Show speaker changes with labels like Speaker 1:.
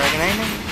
Speaker 1: Dragon Aiming.